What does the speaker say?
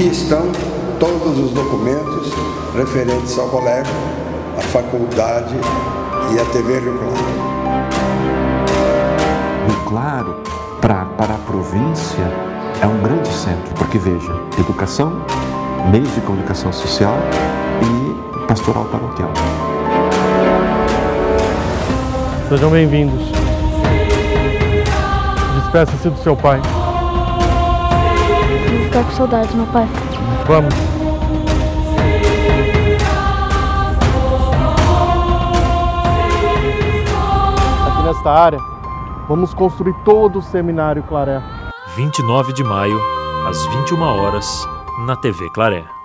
Aqui estão todos os documentos referentes ao colégio, à faculdade e à TV Rio Claro. Rio Claro, pra, para a província, é um grande centro, porque veja, educação, meios de comunicação social e pastoral paroquial. Sejam bem-vindos. Despeça-se do seu pai. Ficar com saudades, meu pai. Vamos. Aqui nesta área, vamos construir todo o seminário Claré. 29 de maio, às 21 horas, na TV Claré.